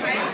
Right.